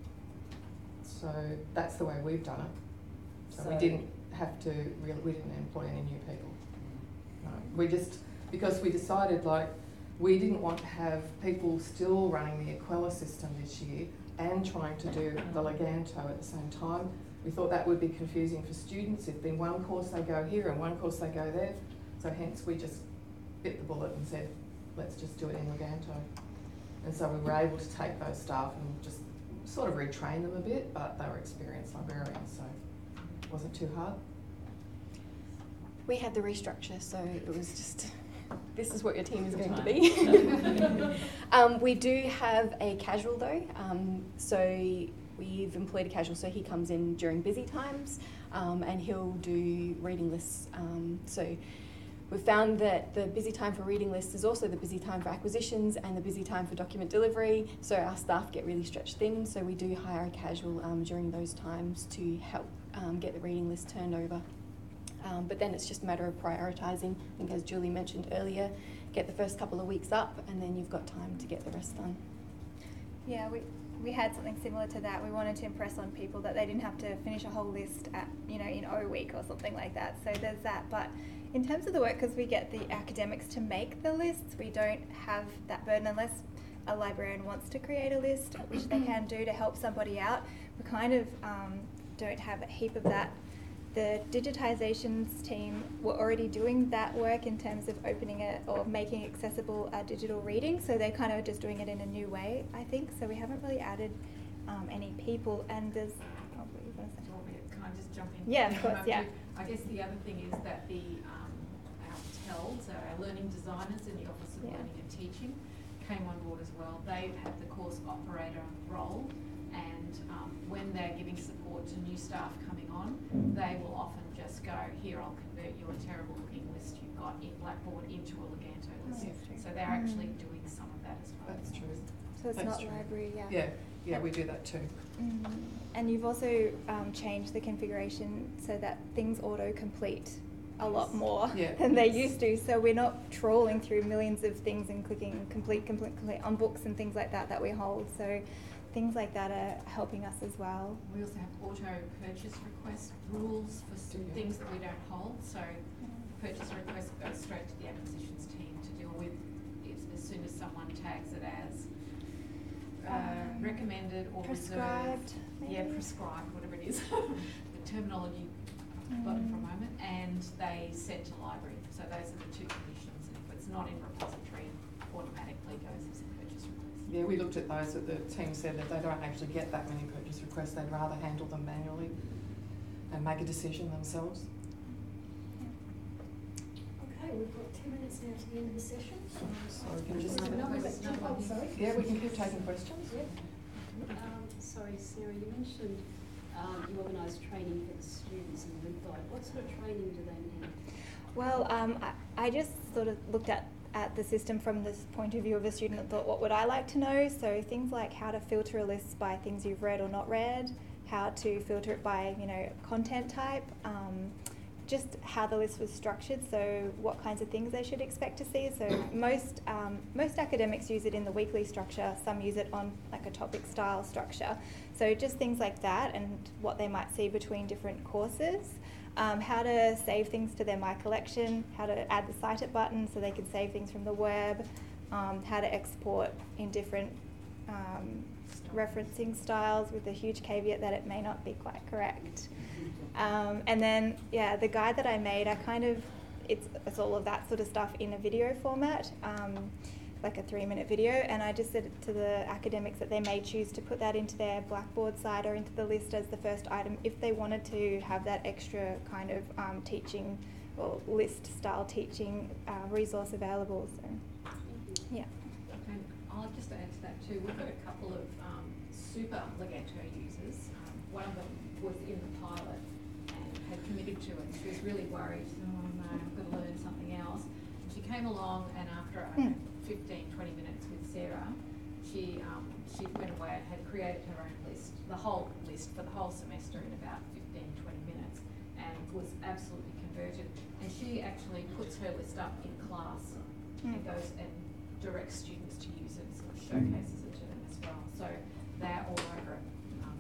So that's the way we've done it. So we So- didn't have to really, we didn't employ any new people. No, we just, because we decided like, we didn't want to have people still running the Equella system this year and trying to do the Leganto at the same time. We thought that would be confusing for students if in one course they go here and one course they go there. So hence we just bit the bullet and said, let's just do it in Leganto. And so we were able to take those staff and just sort of retrain them a bit, but they were experienced librarians, so it wasn't too hard. We had the restructure, so it was just this is what your team is going to be. um, we do have a casual though, um, so we've employed a casual, so he comes in during busy times um, and he'll do reading lists. Um, so we've found that the busy time for reading lists is also the busy time for acquisitions and the busy time for document delivery. So our staff get really stretched thin, so we do hire a casual um, during those times to help um, get the reading list turned over. Um, but then it's just a matter of prioritising. I think, as Julie mentioned earlier, get the first couple of weeks up, and then you've got time to get the rest done. Yeah, we, we had something similar to that. We wanted to impress on people that they didn't have to finish a whole list at, you know, in O week or something like that. So there's that. But in terms of the work, because we get the academics to make the lists, we don't have that burden unless a librarian wants to create a list, which they can do to help somebody out. We kind of um, don't have a heap of that. The digitizations team were already doing that work in terms of opening it or making accessible a digital reading, so they're kind of just doing it in a new way, I think. So we haven't really added um, any people, and there's. Oh, what were you gonna say? Do you want me to, can I just jump in? Yeah, of course, yeah. I guess the other thing is that the, um, our so our learning designers in the Office of Yeah. Learning and Teaching came on board as well. They have the course operator role and, um, when they're giving support to new staff coming on, they will often just go, here, I'll convert your terrible looking list you've got in Blackboard into a Leganto list. that's. So they're actually Mm. doing some of that as well. That's true. So it's That's not true. library, yeah. Yeah, yeah, we do that too. Mm. And you've also um, changed the configuration so that things auto-complete a lot more Yeah. than they used to. So we're not trawling through millions of things and clicking complete, complete, complete on books and things like that that we hold. So things like that are helping us as well. We also have auto purchase request rules for some Do things that we don't hold, so purchase request goes straight to the acquisitions team to deal with as, as soon as someone tags it as uh, Um, recommended or prescribed, reserved. Yeah, maybe? prescribed, whatever it is, the terminology, I've got it for a Mm. moment, and they send to library, so those are the two conditions, and if it's not in repository, automatically goes as a purchase request. Yeah, we looked at those, that the team said that they don't actually get that many purchase requests, they'd rather handle them manually and make a decision themselves. Okay, we've got ten minutes now to the end of the session, so. So we can just- Sorry, Another no, question. sorry. Yeah, we can keep taking questions. Um, sorry, Sarah, you mentioned um, you organise training for the students in the LibGuide. What sort of training do they need? Well, um, I, I just sort of looked at, at the system from this point of view of a student and thought, what would I like to know? So things like how to filter a list by things you've read or not read, how to filter it by, you know, content type, um, just how the list was structured, so what kinds of things they should expect to see. So most, um, most academics use it in the weekly structure, some use it on like a topic style structure. So just things like that and what they might see between different courses um, how to save things to their My Collection, how to add the Cite It button so they can save things from the web, um, how to export in different um, referencing styles with the huge caveat that it may not be quite correct. Um, and then, yeah, the guide that I made, I kind of, it's, it's all of that sort of stuff in a video format. Like a three minute video and I just said to the academics that they may choose to put that into their Blackboard site or into the list as the first item if they wanted to have that extra kind of um, teaching or list style teaching uh, resource available. So, yeah. And I'll just add to that too, we've got a couple of um, super Leganto users. Um, one of them was in the pilot and had committed to it. She was really worried, oh no, I've got to learn something else. She came along and after I know, 15, 20 minutes with Sarah, she, um, she went away and had created her own list, the whole list for the whole semester in about 15, 20 minutes, and was absolutely converted. And she actually puts her list up in class and Mm. goes and directs students to use it, sort of showcases it to them as well. So they're all over it. Um,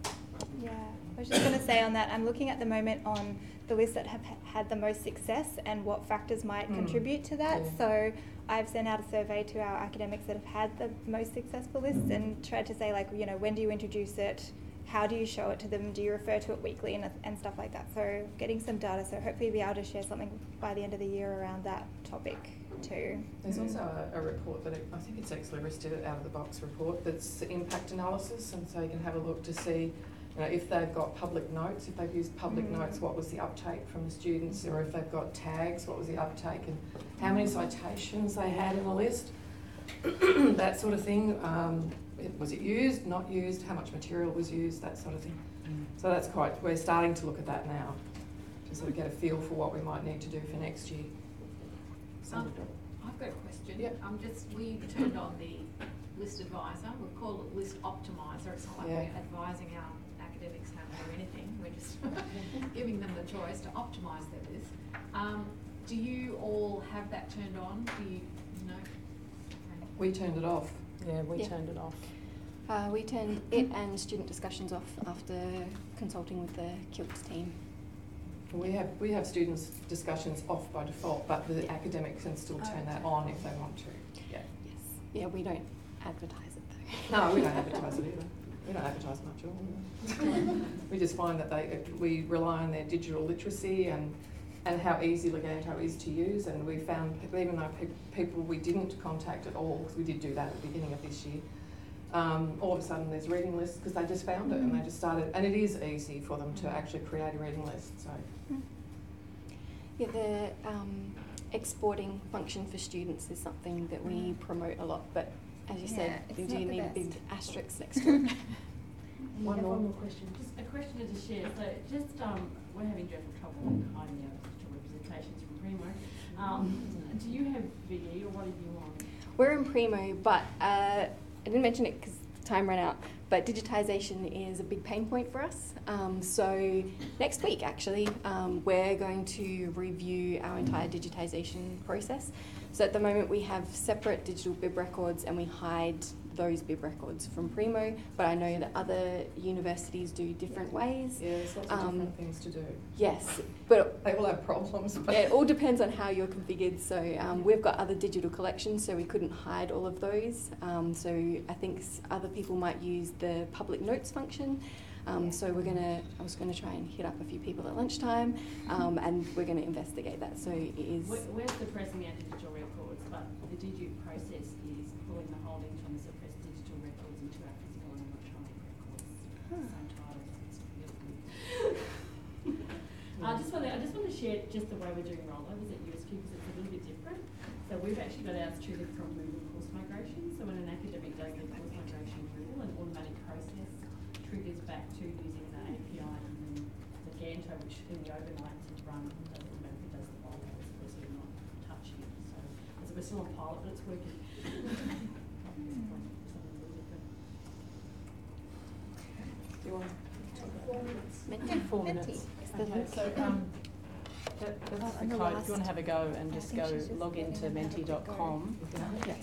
Yeah, I was just going to say on that, I'm looking at the moment on the list that have had the most success and what factors might Mm. contribute to that. Yeah. So I've sent out a survey to our academics that have had the most successful lists and tried to say like, you know, when do you introduce it? How do you show it to them? Do you refer to it weekly and, and stuff like that? So getting some data. So hopefully you'll be able to share something by the end of the year around that topic too. There's also a, a report that, it- I think it's actually listed out of the box report, that's impact analysis, and so you can have a look to see, you know, if they've got public notes, if they've used public Mm. notes, what was the uptake from the students, or if they've got tags, what was the uptake, and how many citations they had in the list, that sort of thing. Um, it- was it used, not used, how much material was used, that sort of thing. So that's quite, we're starting to look at that now, to sort of get a feel for what we might need to do for next year. So- Um, I've got a question. Yep. I'm just, we turned on the list advisor, we call it list optimizer, it's not like Yeah. we're advising our academics how to do anything, we're just giving them the choice to optimise their list. Um, do you all have that turned on, do you, know? Okay. We turned it off. Yeah, we Yeah. turned it off. Uh, we turned it and student discussions off after consulting with the CILT's team. We have, we have students' discussions off by default, but the academics can still turn that on if they want to. Yeah. Yes. Yeah, we don't advertise it though. No, we don't advertise it either. We don't advertise much at all. We just find that they, we rely on their digital literacy and, and how easy Leganto is to use. And we found, even though pe- people we didn't contact at all, because we did do that at the beginning of this year, um, all of a sudden there's reading lists because they just found it and they just started, and it is easy for them to actually create a reading list, so. Yeah, the um, exporting function for students is something that we promote a lot, but as you Yeah, said, it's do not the need a big asterisk next to it. One more. one more question. Just a question to share, so just, um, we're having dreadful trouble in hiding our digital representations from Primo. Um, do you have VE or what are you on? We're in Primo, but uh, I didn't mention it because time ran out. But digitisation is a big pain point for us. Um, so next week, actually, um, we're going to review our entire digitisation process. So at the moment, we have separate digital bib records, and we hide those bib records from Primo. But I know that other universities do different ways. Yeah, there's lots of Um, different things to do. Yes, but They all have problems, but. it all depends on how you're configured. So um, we've got other digital collections, so we couldn't hide all of those. Um, so I think s- other people might use the public notes function. Um, so we're gonna, I was gonna try and hit up a few people at lunchtime, um, and we're gonna investigate that. So it is. Where, where's pressing our digital records, but the digit process is pulling the holdings from the suppressed digital records into our physical and electronic records. Same title, it's really good. I just want to, I just want to share just the way we're doing rollovers at USQ because it's a little bit different. So we've actually got ours triggered from Google Course Migration. So when an academic does their course migration Google, an automatic process triggers back to using the API and then Leganto, which in the overnight to run and does automatically does the rollovers because we're not touching it. So as we're still on pilot, but it's working. Something a little. Do you want Menti. Four Menti. minutes. The Okay, link. so, um, that, that's Oh, the and the code, if you wanna last- have a go and I just think go she's just log getting into menti.com,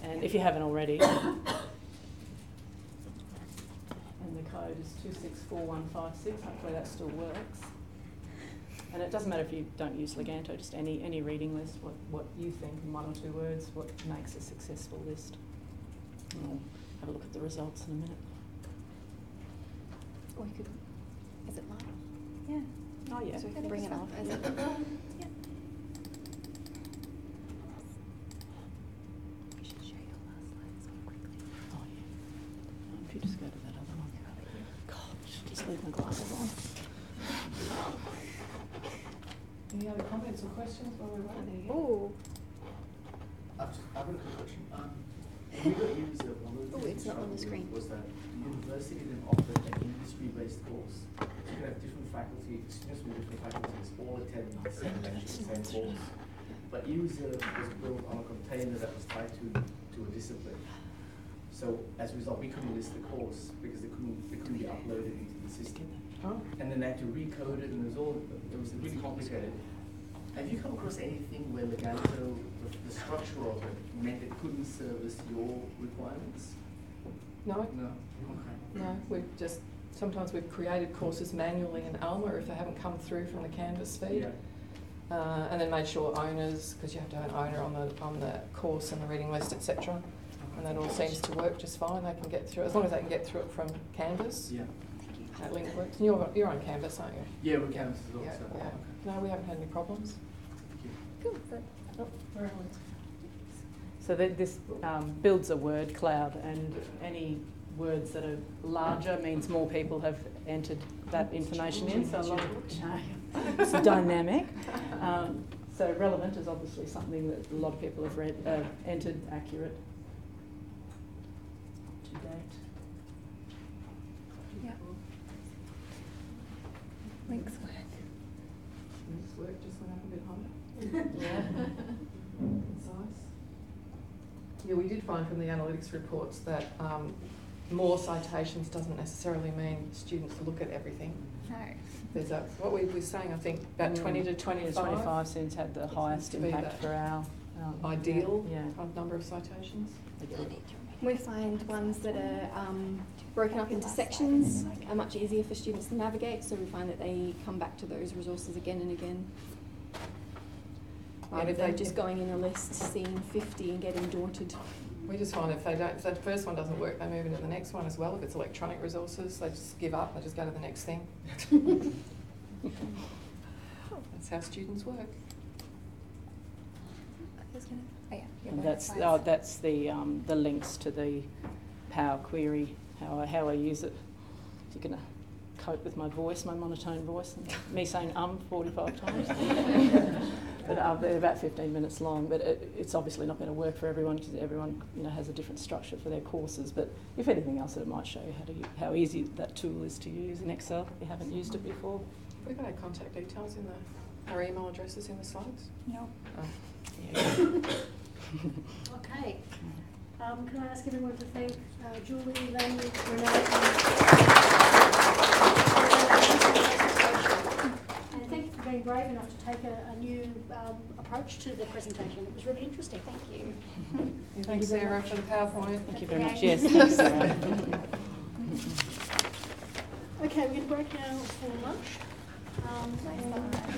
and if you haven't already. And the code is two six four one five six, hopefully that still works. And it doesn't matter if you don't use Leganto, just any, any reading list, what, what you think in one or two words, what makes a successful list. And we'll have a look at the results in a minute. Or you could. Is it live? Yeah. Oh, yeah. So we can bring it so. up as it. Yeah. You should show your last slides so quickly. Oh, yeah. Um, If you just go to that other one. Gosh, just leave my glasses on. Any other comments or questions while we're Oh, there waiting? you go. Ooh. I've, just, I've got a quick question. Um, we got user, one of the Oh, things it's not on the struggled screen. was that the university didn't offer an industry-based course. So you could have different faculty, students from different faculties all attend the same lecture, the same course. But user was built on a container that was tied to, to a discipline. So as a result, we couldn't list the course because it couldn't, it couldn't be uploaded into the system. And then they had to recode it and it was all, it was really complicated. Have you come across anything where Leganto, the, the structure of it meant it couldn't service your requirements? No, No. Okay. no, we've just, sometimes we've created courses manually in Alma if they haven't come through from the Canvas feed. Yeah. Uh, and then made sure owners, because you have to have an owner on the, on the course and the reading list, etc. And that all seems to work just fine, they can get through, as long as they can get through it from Canvas, Yeah. that link works. And you're, you're on Canvas, aren't you? Yeah, we can as well, Yeah, so. yeah. okay. No, we haven't had any problems. Thank you. Cool. So Oh, where are we? So that this um, builds a word cloud, and any words that are larger means more people have entered that information in. So a lot of, it's dynamic. Um, so relevant is obviously something that a lot of people have read, uh, entered accurate to date. yeah. Links work. Next work just went up a bit higher. Yeah. Concise. Yeah, we did find from the analytics reports that um, more citations doesn't necessarily mean students look at everything. No. There's a, what we were saying, I think, about twenty to Mm, 20 to twenty-five. 25 seems had the highest to be impact that for our um, Ideal Yeah. kind of number of citations. We find ones that are um, broken up into sections are much easier for students to navigate, so we find that they come back to those resources again and again. And Rather if than they- just going in a list, seeing 50 and getting daunted. We just find if they don't, if that first one doesn't work, they move into the next one as well. If it's electronic resources, they just give up, they just go to the next thing. That's how students work. I was gonna- Oh, yeah. yeah, And that's, slides. oh, that's the, um, the links to the Power Query, how I, how I use it. If you're gonna cope with my voice, my monotone voice, and me saying um forty-five times. But, uh, they're about fifteen minutes long, but it, it's obviously not gonna work for everyone, because everyone, you know, has a different structure for their courses. But if anything else, it might show you how to, u- how easy that tool is to use in Excel, if you haven't used it before. We've got our contact details in the, our email addresses in the slides. No. Oh. Okay. Um, can I ask everyone to thank uh, Julie, Lani, Renée, and and thank you for being brave enough to take a, a new um, approach to the presentation. It was really interesting. Thank you. Thanks, Sarah, for the PowerPoint. Thank you very much. Okay. Yes, thanks, Sarah. Okay, we're going to break now for lunch. Um, and